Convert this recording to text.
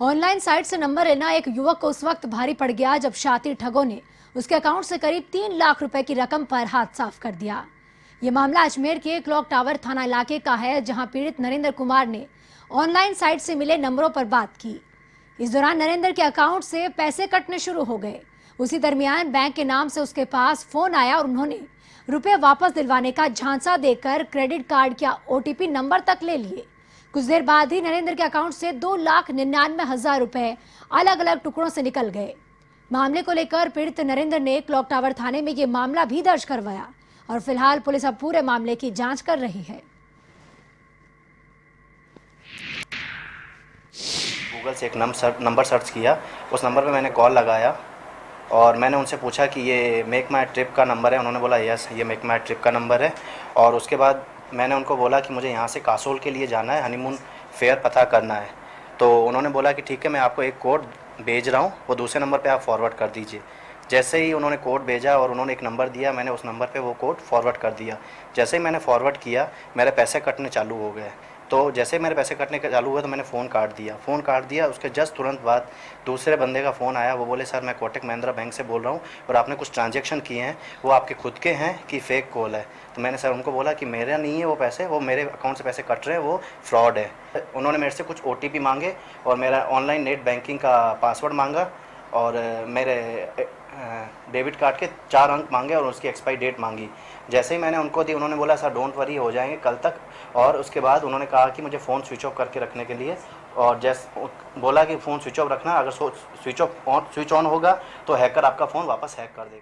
Online site से number लेना एक युवक को उस वक्त भारी पड़ गया जब शातिर ठगों ने उसके अकाउंट से करीब तीन लाख रुपए की रकम पर हाथ साफ़ कर दिया। ये मामला अजमेर के क्लॉक टावर थाना इलाके का है, जहाँ पीड़ित नरेंद्र कुमार ने ऑनलाइन साइट से मिले नंबरों पर बात की। इस दौरान नरेंद्र के अकाउंट से पैसे कटने शुरू हो गए। उसी दरमियान बैंक के नाम से उसके पास फ़ोन आया और उन्होंने रुपए वापस दिलवाने का झांसा देकर क्रेडिट कार्ड का ओटीपी नंबर तक ले लिए। कुछ देर बाद ही नरेंद्र के अकाउंट से दो लाख निन्यानवे हज़ार रुपए अलग अलग टुकड़ों से निकल गए। मामले को लेकर पीड़ित नरेंद्र ने क्लॉक टावर थाने में ये मामला भी दर्ज करवाया और फ़िलहाल पुलिस अब पूरे मामले की जाँच कर रही है। गूगल से एक नंबर सर्च किया। उस नंबर पे मैंने कॉल लगाया और मैंने उनसे पूछा कि ये मेक माई ट्रिप का नंबर है। उन्होंने बोला यस ये मेक माई ट्रिप का नंबर है। और उसके बाद मैंने उनको बोला कि मुझे यहाँ से कासोल के लिए जाना है हनीमून फेयर पता करना है। तो उन्होंने बोला कि ठीक है, मैं आपको एक कोड भेज रहा हूँ, वो दूसरे नंबर पे आप फॉरवर्ड कर दीजिए। जैसे ही उन्होंने कोड भेजा और उन्होंने एक नंबर दिया, मैंने उस नंबर पे वो कोड फॉरवर्ड कर दिया। जैसे ही मैंने फॉरवर्ड किया, मेरे पैसे कटने चालू हो गए। तो जैसे मेरे पैसे कटने का चालू हुआ तो मैंने फ़ोन काट दिया। फ़ोन काट दिया, उसके जस्ट तुरंत बाद दूसरे बंदे का फ़ोन आया। वो बोले, सर, मैं कोटक महिंद्रा बैंक से बोल रहा हूँ और आपने कुछ ट्रांजेक्शन किए हैं। वो आपके खुद के हैं कि फ़ेक कॉल है? तो मैंने सर उनको बोला कि मेरा नहीं है वो पैसे, वो मेरे अकाउंट से पैसे कट रहे हैं, वो फ्रॉड है। उन्होंने मेरे से कुछ ओटीपी मांगे और मेरा ऑनलाइन नेट बैंकिंग का पासवर्ड मांगा। और मेरे डेबिट कार्ड के चार अंक मांगे और उसकी एक्सपायरी डेट मांगी। जैसे ही मैंने उनको दी, उन्होंने बोला, सर, डोंट वरी, हो जाएँगे कल तक। और उसके बाद उन्होंने कहा कि मुझे फ़ोन स्विच ऑफ़ करके रखने के लिए। और जैस, बोला कि फ़ोन स्विच ऑफ़ रखना, अगर switch off on, switch on होगा तो हैकर आपका फ़ोन वापस हैक कर देगा।